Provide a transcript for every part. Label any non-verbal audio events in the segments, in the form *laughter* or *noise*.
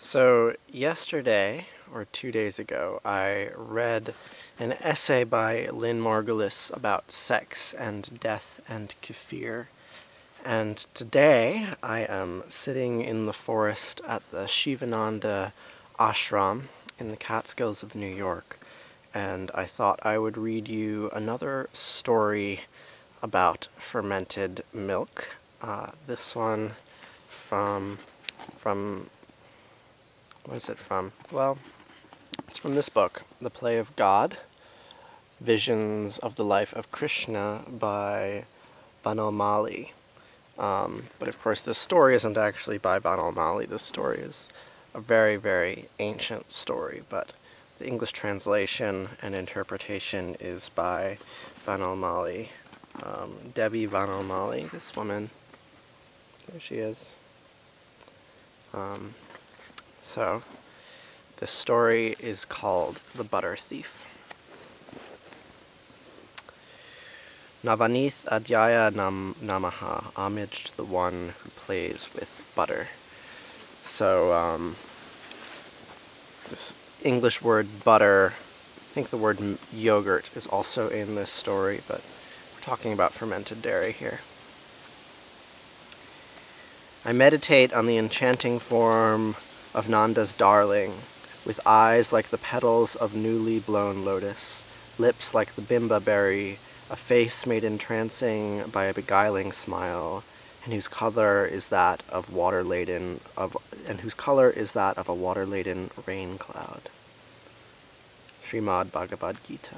So, yesterday, or two days ago, I read an essay by Lynn Margulis about sex and death and kefir. And today, I am sitting in the forest at the Shivananda Ashram in the Catskills of New York. And I thought I would read you another story about fermented milk. Uh, this one from from what is it from? Well, it's from this book, The Play of God, Visions of the Life of Krishna by Vanamali. Um, but of course, this story isn't actually by Vanamali. This story is a very, very ancient story, but the English translation and interpretation is by Vanamali. Um, Devi Vanamali, this woman. There she is. Um, so, this story is called The Butter Thief. Navanith Adhyaya Nam Namaha, homage to the one who plays with butter. So, um, this English word butter, I think the word yogurt is also in this story, but we're talking about fermented dairy here. I meditate on the enchanting form of Nanda's darling, with eyes like the petals of newly blown lotus, lips like the bimba berry, a face made entrancing by a beguiling smile, and whose color is that of water laden of and whose color is that of a water laden rain cloud. Srimad Bhagavad Gita.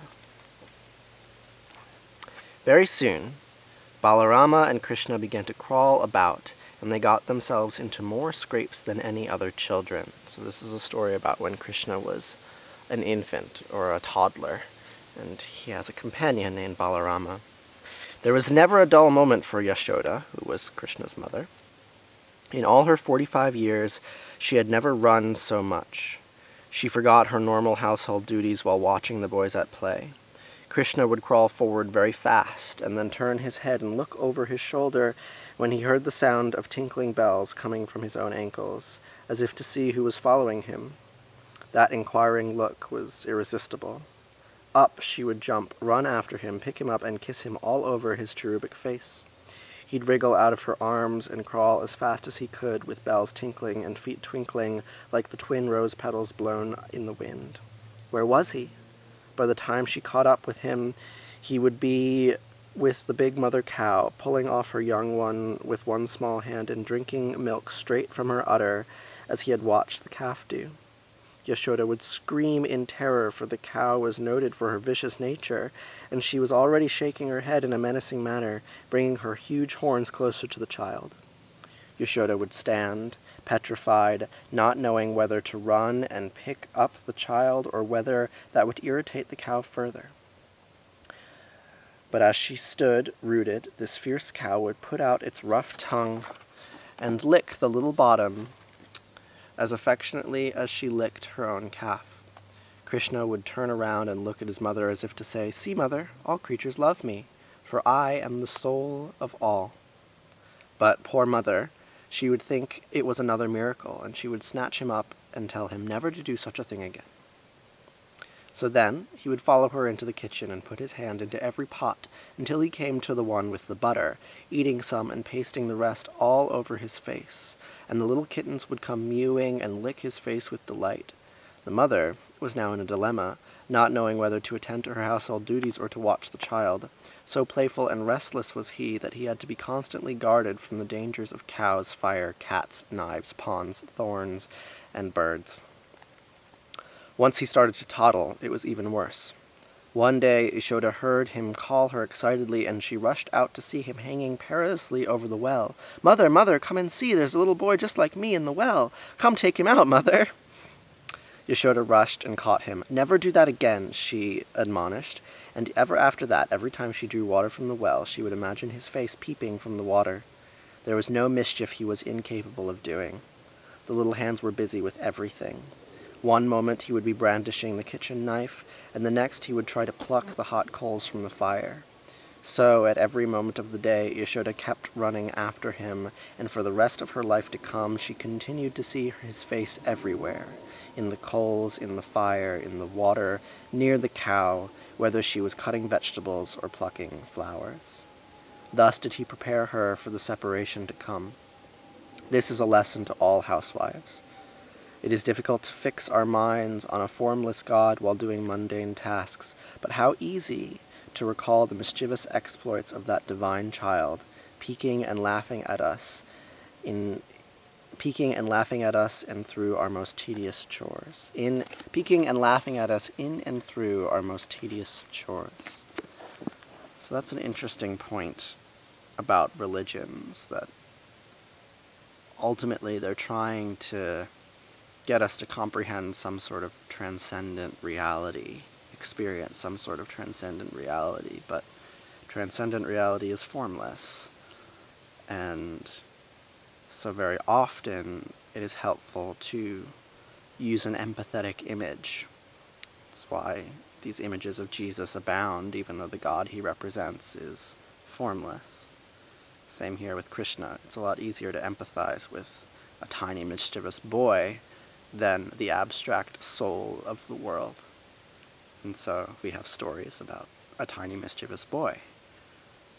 Very soon, Balarama and Krishna began to crawl about and they got themselves into more scrapes than any other children. So this is a story about when Krishna was an infant or a toddler, and he has a companion named Balarama. There was never a dull moment for Yashoda, who was Krishna's mother. In all her 45 years, she had never run so much. She forgot her normal household duties while watching the boys at play. Krishna would crawl forward very fast and then turn his head and look over his shoulder when he heard the sound of tinkling bells coming from his own ankles, as if to see who was following him. That inquiring look was irresistible. Up she would jump, run after him, pick him up, and kiss him all over his cherubic face. He'd wriggle out of her arms and crawl as fast as he could, with bells tinkling and feet twinkling like the twin rose petals blown in the wind. Where was he? By the time she caught up with him, he would be with the big mother cow, pulling off her young one with one small hand and drinking milk straight from her udder as he had watched the calf do. Yashoda would scream in terror, for the cow was noted for her vicious nature, and she was already shaking her head in a menacing manner, bringing her huge horns closer to the child. Yashoda would stand, petrified, not knowing whether to run and pick up the child or whether that would irritate the cow further. But as she stood, rooted, this fierce cow would put out its rough tongue and lick the little bottom as affectionately as she licked her own calf. Krishna would turn around and look at his mother as if to say, See, mother, all creatures love me, for I am the soul of all. But poor mother, she would think it was another miracle, and she would snatch him up and tell him never to do such a thing again. So then he would follow her into the kitchen and put his hand into every pot until he came to the one with the butter, eating some and pasting the rest all over his face, and the little kittens would come mewing and lick his face with delight. The mother was now in a dilemma, not knowing whether to attend to her household duties or to watch the child. So playful and restless was he that he had to be constantly guarded from the dangers of cows, fire, cats, knives, ponds, thorns, and birds. Once he started to toddle, it was even worse. One day, Yashoda heard him call her excitedly, and she rushed out to see him hanging perilously over the well. Mother, mother, come and see, there's a little boy just like me in the well. Come take him out, mother. Yashoda rushed and caught him. Never do that again, she admonished, and ever after that, every time she drew water from the well, she would imagine his face peeping from the water. There was no mischief he was incapable of doing. The little hands were busy with everything. One moment he would be brandishing the kitchen knife, and the next he would try to pluck the hot coals from the fire. So, at every moment of the day, Yashoda kept running after him, and for the rest of her life to come, she continued to see his face everywhere in the coals, in the fire, in the water, near the cow, whether she was cutting vegetables or plucking flowers. Thus did he prepare her for the separation to come. This is a lesson to all housewives. It is difficult to fix our minds on a formless God while doing mundane tasks, but how easy to recall the mischievous exploits of that divine child, peeking and laughing at us in peeking and laughing at us and through our most tedious chores. In peeking and laughing at us in and through our most tedious chores. So that's an interesting point about religions that ultimately they're trying to get us to comprehend some sort of transcendent reality experience some sort of transcendent reality, but transcendent reality is formless. And so, very often, it is helpful to use an empathetic image. That's why these images of Jesus abound, even though the God he represents is formless. Same here with Krishna. It's a lot easier to empathize with a tiny mischievous boy than the abstract soul of the world. And so we have stories about a tiny mischievous boy,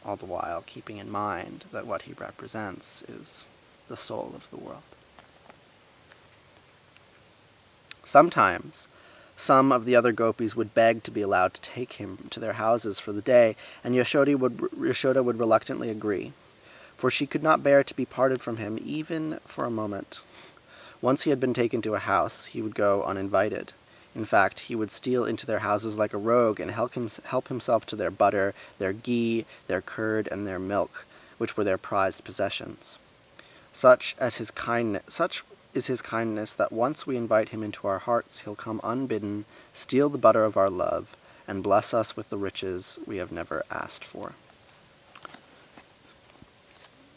all the while keeping in mind that what he represents is the soul of the world. Sometimes, some of the other gopis would beg to be allowed to take him to their houses for the day, and Yashoda would, Yashoda would reluctantly agree, for she could not bear to be parted from him even for a moment. Once he had been taken to a house, he would go uninvited. In fact, he would steal into their houses like a rogue and help, him, help himself to their butter, their ghee, their curd, and their milk, which were their prized possessions. Such as his kindness, such is his kindness that once we invite him into our hearts, he'll come unbidden, steal the butter of our love, and bless us with the riches we have never asked for.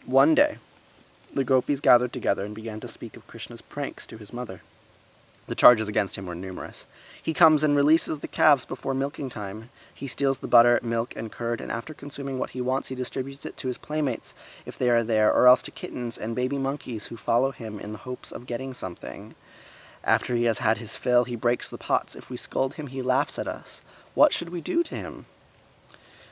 One day, the gopis gathered together and began to speak of Krishna's pranks to his mother. The charges against him were numerous. He comes and releases the calves before milking time. He steals the butter, milk, and curd, and after consuming what he wants, he distributes it to his playmates, if they are there, or else to kittens and baby monkeys who follow him in the hopes of getting something. After he has had his fill, he breaks the pots. If we scold him, he laughs at us. What should we do to him?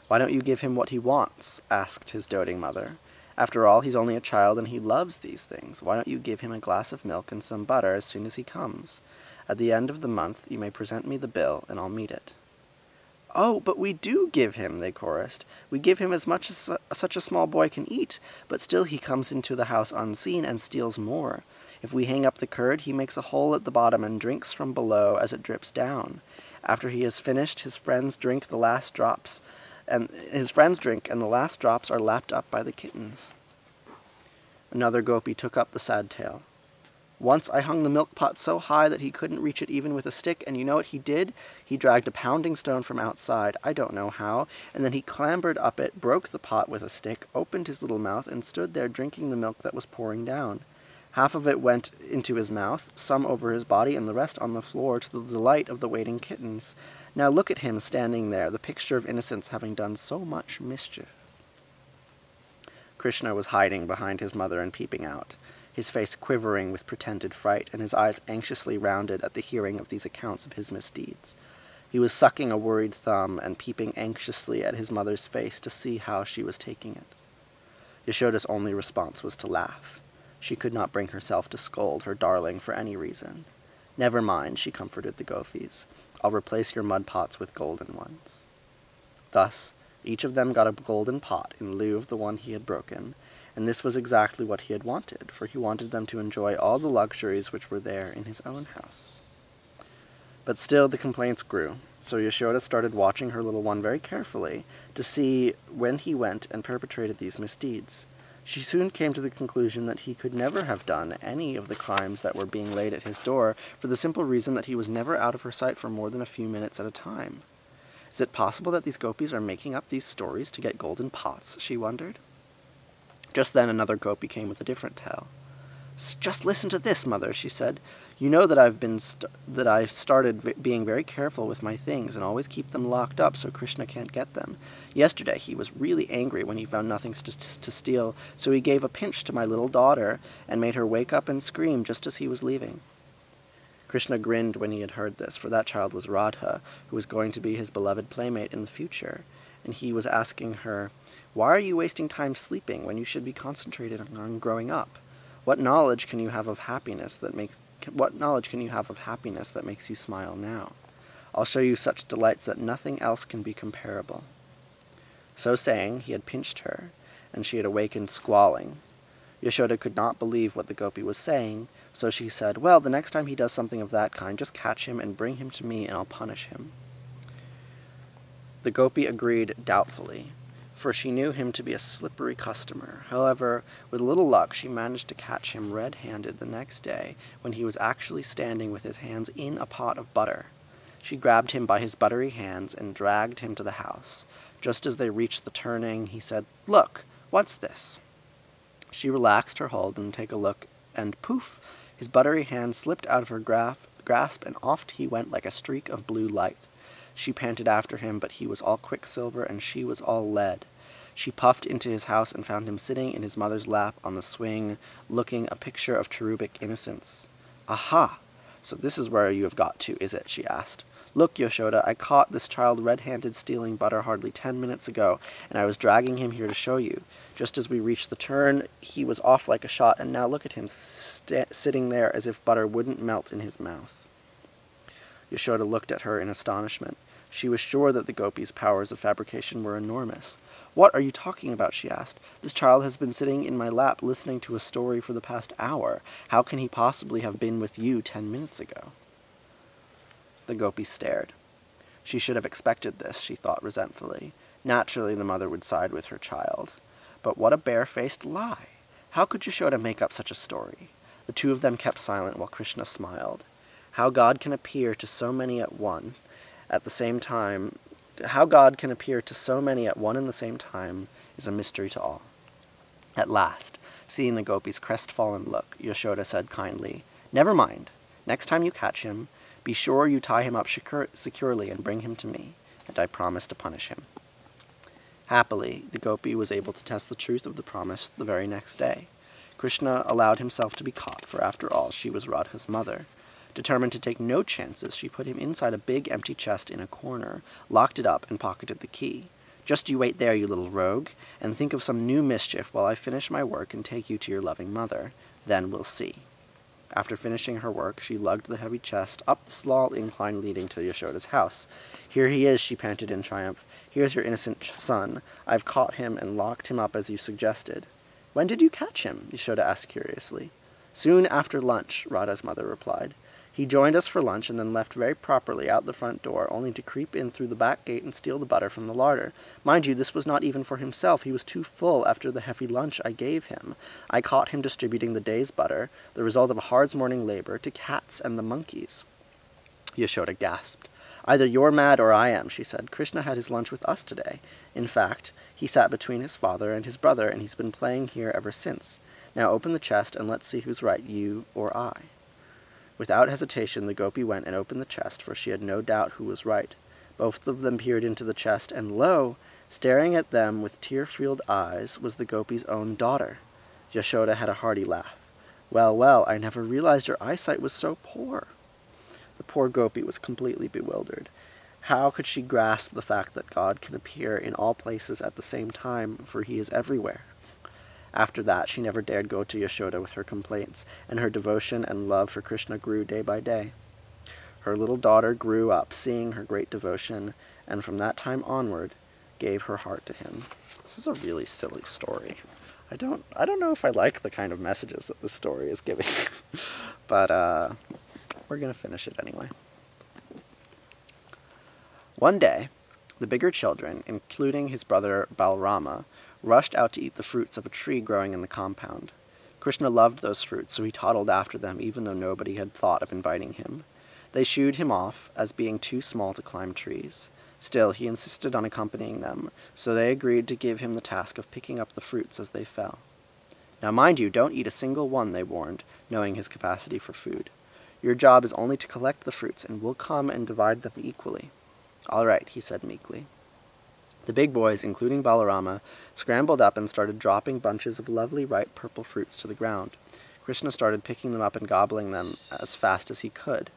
Why don't you give him what he wants? asked his doting mother. After all, he's only a child and he loves these things. Why don't you give him a glass of milk and some butter as soon as he comes? At the end of the month, you may present me the bill and I'll meet it. Oh, but we do give him, they chorused. We give him as much as such a small boy can eat, but still he comes into the house unseen and steals more. If we hang up the curd, he makes a hole at the bottom and drinks from below as it drips down. After he has finished, his friends drink the last drops and his friends drink, and the last drops are lapped up by the kittens. Another gopi took up the sad tale. Once I hung the milk pot so high that he couldn't reach it even with a stick, and you know what he did? He dragged a pounding stone from outside, I don't know how, and then he clambered up it, broke the pot with a stick, opened his little mouth, and stood there drinking the milk that was pouring down. Half of it went into his mouth, some over his body, and the rest on the floor, to the delight of the waiting kittens. Now look at him standing there, the picture of innocence having done so much mischief. Krishna was hiding behind his mother and peeping out, his face quivering with pretended fright, and his eyes anxiously rounded at the hearing of these accounts of his misdeeds. He was sucking a worried thumb and peeping anxiously at his mother's face to see how she was taking it. Yashoda's only response was to laugh. She could not bring herself to scold her darling for any reason. Never mind, she comforted the Gopis. I'll replace your mud pots with golden ones. Thus, each of them got a golden pot in lieu of the one he had broken, and this was exactly what he had wanted, for he wanted them to enjoy all the luxuries which were there in his own house. But still the complaints grew, so Yashoda started watching her little one very carefully to see when he went and perpetrated these misdeeds. She soon came to the conclusion that he could never have done any of the crimes that were being laid at his door, for the simple reason that he was never out of her sight for more than a few minutes at a time. Is it possible that these gopis are making up these stories to get golden pots? she wondered. Just then another gopi came with a different tale. Just listen to this, mother, she said. You know that I've been that I've started being very careful with my things and always keep them locked up so Krishna can't get them. Yesterday he was really angry when he found nothing to, to steal, so he gave a pinch to my little daughter and made her wake up and scream just as he was leaving. Krishna grinned when he had heard this, for that child was Radha, who was going to be his beloved playmate in the future, and he was asking her, Why are you wasting time sleeping when you should be concentrated on growing up? What knowledge can you have of happiness that makes what knowledge can you have of happiness that makes you smile now? I'll show you such delights that nothing else can be comparable. So saying, he had pinched her, and she had awakened squalling. Yashoda could not believe what the gopi was saying, so she said, Well, the next time he does something of that kind, just catch him and bring him to me, and I'll punish him. The gopi agreed doubtfully for she knew him to be a slippery customer. However, with little luck, she managed to catch him red handed the next day when he was actually standing with his hands in a pot of butter. She grabbed him by his buttery hands and dragged him to the house. Just as they reached the turning, he said, Look, what's this? She relaxed her hold and take a look, and poof, his buttery hand slipped out of her grasp, and off he went like a streak of blue light. She panted after him, but he was all quicksilver and she was all lead. She puffed into his house and found him sitting in his mother's lap on the swing, looking a picture of cherubic innocence. Aha! So this is where you have got to, is it? she asked. Look, Yashoda, I caught this child red-handed stealing butter hardly ten minutes ago, and I was dragging him here to show you. Just as we reached the turn, he was off like a shot, and now look at him sitting there as if butter wouldn't melt in his mouth. Yashoda looked at her in astonishment. She was sure that the gopi's powers of fabrication were enormous. What are you talking about? she asked. This child has been sitting in my lap listening to a story for the past hour. How can he possibly have been with you ten minutes ago? The gopi stared. She should have expected this, she thought resentfully. Naturally, the mother would side with her child. But what a barefaced lie! How could Yashoda make up such a story? The two of them kept silent while Krishna smiled. How God can appear to so many at one, at the same time, how God can appear to so many at one and the same time is a mystery to all. At last, seeing the gopi's crestfallen look, Yashoda said kindly, Never mind. Next time you catch him, be sure you tie him up securely and bring him to me, and I promise to punish him. Happily, the gopi was able to test the truth of the promise the very next day. Krishna allowed himself to be caught, for after all, she was Radha's mother, Determined to take no chances, she put him inside a big empty chest in a corner, locked it up, and pocketed the key. Just you wait there, you little rogue, and think of some new mischief while I finish my work and take you to your loving mother. Then we'll see. After finishing her work, she lugged the heavy chest up the small incline leading to Yashoda's house. Here he is, she panted in triumph. Here's your innocent son. I've caught him and locked him up as you suggested. When did you catch him? Yashoda asked curiously. Soon after lunch, Radha's mother replied. He joined us for lunch and then left very properly out the front door, only to creep in through the back gate and steal the butter from the larder. Mind you, this was not even for himself. He was too full after the heavy lunch I gave him. I caught him distributing the day's butter, the result of a hard morning labor, to cats and the monkeys. Yashoda gasped. Either you're mad or I am, she said. Krishna had his lunch with us today. In fact, he sat between his father and his brother, and he's been playing here ever since. Now open the chest and let's see who's right, you or I. Without hesitation, the gopi went and opened the chest, for she had no doubt who was right. Both of them peered into the chest, and lo! staring at them with tear-filled eyes was the gopi's own daughter. Yashoda had a hearty laugh. Well, well, I never realized your eyesight was so poor. The poor gopi was completely bewildered. How could she grasp the fact that God can appear in all places at the same time, for he is everywhere? After that, she never dared go to Yashoda with her complaints, and her devotion and love for Krishna grew day by day. Her little daughter grew up seeing her great devotion, and from that time onward, gave her heart to him. This is a really silly story. I don't, I don't know if I like the kind of messages that this story is giving, *laughs* but uh, we're going to finish it anyway. One day, the bigger children, including his brother Balarama, rushed out to eat the fruits of a tree growing in the compound. Krishna loved those fruits, so he toddled after them even though nobody had thought of inviting him. They shooed him off as being too small to climb trees. Still, he insisted on accompanying them, so they agreed to give him the task of picking up the fruits as they fell. Now, mind you, don't eat a single one, they warned, knowing his capacity for food. Your job is only to collect the fruits, and we'll come and divide them equally. All right, he said meekly. The big boys, including Balarama, scrambled up and started dropping bunches of lovely ripe purple fruits to the ground. Krishna started picking them up and gobbling them as fast as he could.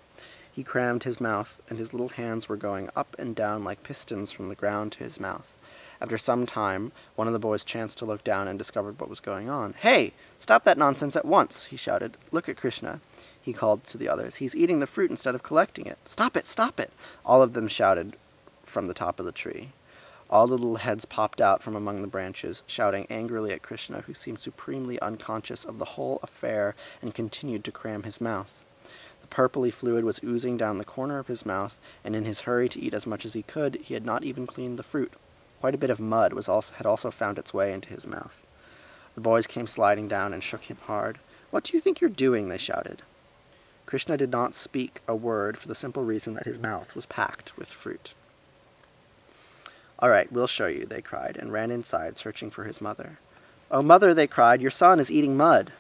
He crammed his mouth, and his little hands were going up and down like pistons from the ground to his mouth. After some time, one of the boys chanced to look down and discovered what was going on. Hey, stop that nonsense at once, he shouted. Look at Krishna, he called to the others. He's eating the fruit instead of collecting it. Stop it, stop it, all of them shouted from the top of the tree. All the little heads popped out from among the branches, shouting angrily at Krishna, who seemed supremely unconscious of the whole affair and continued to cram his mouth. The purply fluid was oozing down the corner of his mouth, and in his hurry to eat as much as he could, he had not even cleaned the fruit. Quite a bit of mud was also, had also found its way into his mouth. The boys came sliding down and shook him hard. What do you think you're doing? they shouted. Krishna did not speak a word for the simple reason that his mouth was packed with fruit. All right, we'll show you, they cried, and ran inside, searching for his mother. Oh, mother, they cried, your son is eating mud.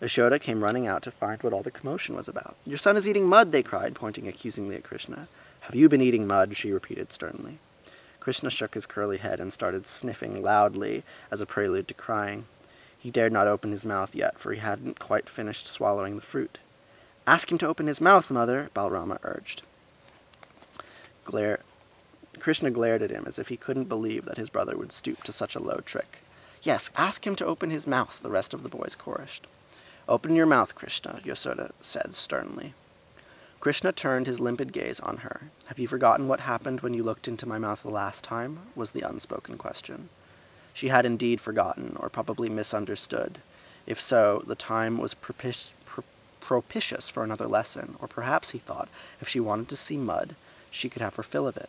Yashoda came running out to find what all the commotion was about. Your son is eating mud, they cried, pointing accusingly at Krishna. Have you been eating mud? she repeated sternly. Krishna shook his curly head and started sniffing loudly as a prelude to crying. He dared not open his mouth yet, for he hadn't quite finished swallowing the fruit. Ask him to open his mouth, mother, Balarama urged. Glare, Krishna glared at him as if he couldn't believe that his brother would stoop to such a low trick. Yes, ask him to open his mouth, the rest of the boys chorused. Open your mouth, Krishna, Yashoda said sternly. Krishna turned his limpid gaze on her. Have you forgotten what happened when you looked into my mouth the last time? was the unspoken question. She had indeed forgotten, or probably misunderstood. If so, the time was propitious for another lesson, or perhaps, he thought, if she wanted to see mud, she could have her fill of it.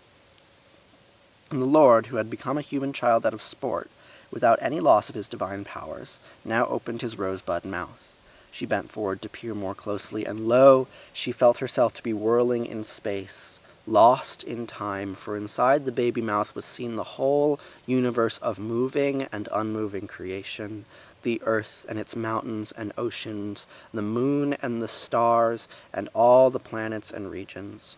And the Lord, who had become a human child out of sport, without any loss of his divine powers, now opened his rosebud mouth. She bent forward to peer more closely, and lo, she felt herself to be whirling in space, lost in time, for inside the baby mouth was seen the whole universe of moving and unmoving creation, the earth and its mountains and oceans, the moon and the stars, and all the planets and regions.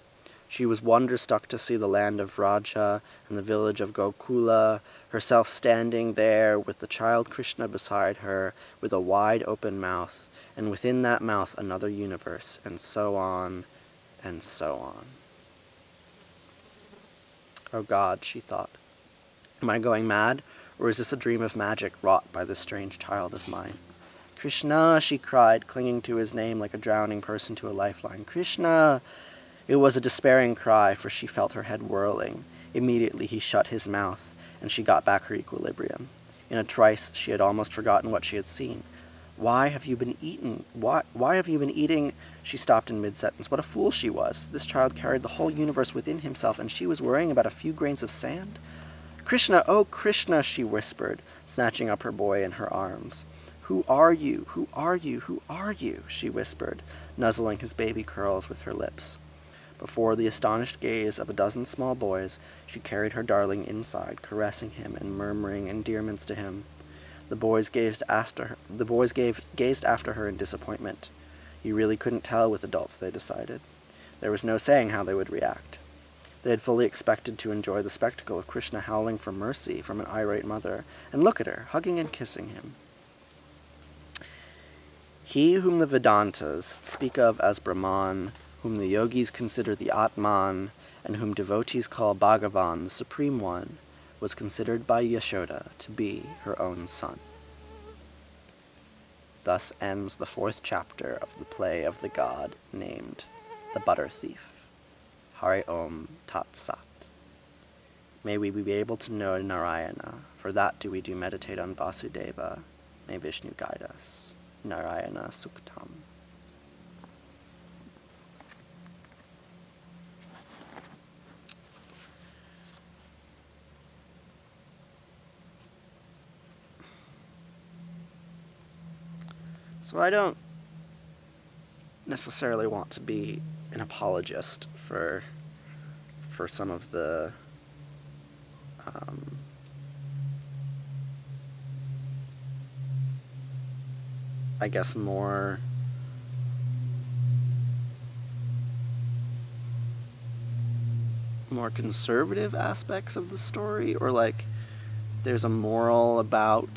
She was wonderstruck to see the land of Vraja and the village of Gokula, herself standing there with the child Krishna beside her, with a wide open mouth, and within that mouth another universe, and so on, and so on. Oh God, she thought, am I going mad, or is this a dream of magic wrought by this strange child of mine? Krishna, she cried, clinging to his name like a drowning person to a lifeline. Krishna! It was a despairing cry, for she felt her head whirling. Immediately he shut his mouth, and she got back her equilibrium. In a trice she had almost forgotten what she had seen. Why have you been eaten? Why, why have you been eating? She stopped in mid sentence. What a fool she was. This child carried the whole universe within himself, and she was worrying about a few grains of sand? Krishna, oh Krishna, she whispered, snatching up her boy in her arms. Who are you? Who are you? Who are you? she whispered, nuzzling his baby curls with her lips. Before the astonished gaze of a dozen small boys, she carried her darling inside, caressing him and murmuring endearments to him. The boys gazed after her. The boys gave, gazed after her in disappointment. You really couldn't tell with adults, they decided. There was no saying how they would react. They had fully expected to enjoy the spectacle of Krishna howling for mercy from an irate mother, and look at her, hugging and kissing him. He whom the Vedantas speak of as Brahman, whom the yogis consider the Atman, and whom devotees call Bhagavan, the Supreme One, was considered by Yashoda to be her own son. Thus ends the fourth chapter of the play of the god named The Butter Thief. Hari Om Tat Sat. May we be able to know Narayana, for that do we do meditate on Vasudeva. May Vishnu guide us. Narayana Suktam. So I don't necessarily want to be an apologist for for some of the um, I guess, more more conservative aspects of the story or like there's a moral about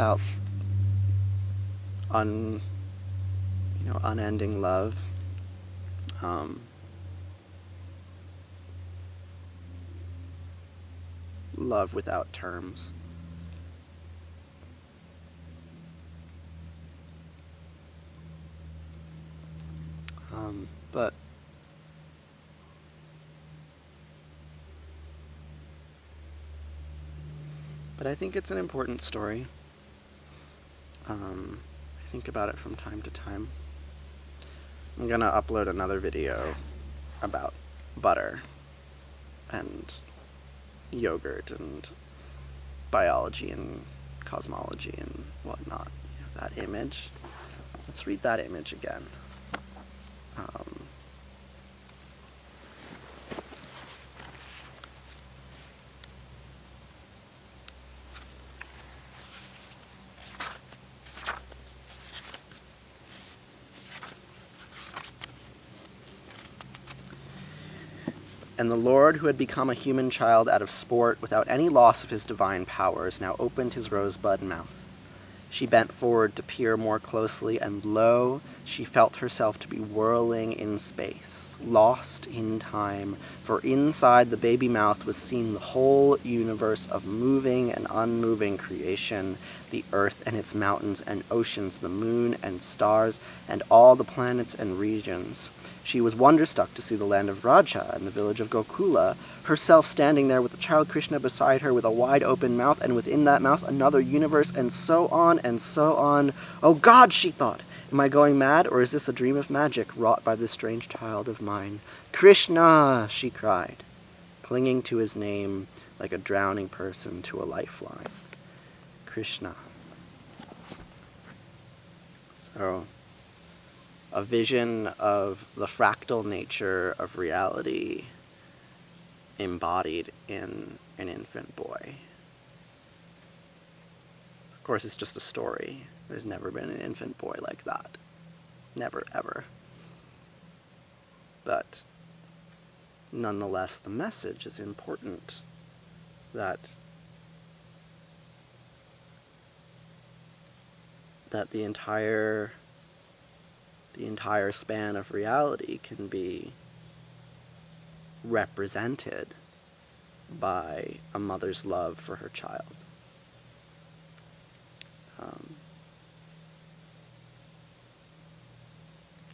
about un you know unending love. Um, love without terms. Um, but but I think it's an important story um, I think about it from time to time. I'm gonna upload another video about butter and yogurt and biology and cosmology and whatnot. that image. Let's read that image again. And the Lord, who had become a human child out of sport without any loss of his divine powers, now opened his rosebud mouth. She bent forward to peer more closely, and lo, she felt herself to be whirling in space, lost in time, for inside the baby mouth was seen the whole universe of moving and unmoving creation, the earth and its mountains and oceans, the moon and stars, and all the planets and regions. She was wonderstruck to see the land of Vraja and the village of Gokula, herself standing there with the child Krishna beside her with a wide open mouth, and within that mouth another universe, and so on and so on. Oh God, she thought, am I going mad, or is this a dream of magic wrought by this strange child of mine? Krishna, she cried, clinging to his name like a drowning person to a lifeline. Krishna. So, a vision of the fractal nature of reality embodied in an infant boy. Of course, it's just a story. There's never been an infant boy like that. Never, ever. But nonetheless, the message is important that that the entire the entire span of reality can be represented by a mother's love for her child. Um,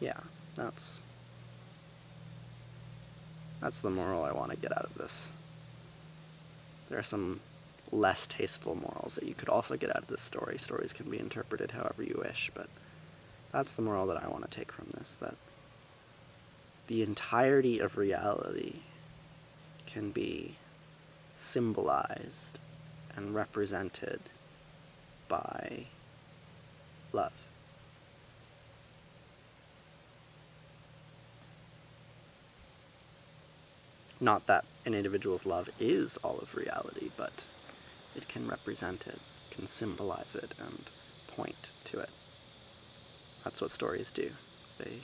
yeah, that's that's the moral I want to get out of this. There are some less tasteful morals that you could also get out of this story. Stories can be interpreted however you wish, but that's the moral that I want to take from this, that the entirety of reality can be symbolized and represented by love. Not that an individual's love is all of reality, but it can represent it, can symbolize it, and point to it. That's what stories do. They,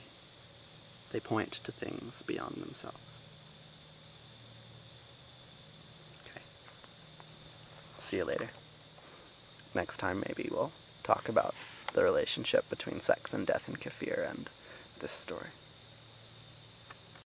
they point to things beyond themselves. Okay. See you later. Next time maybe we'll talk about the relationship between sex and death in Kefir and this story.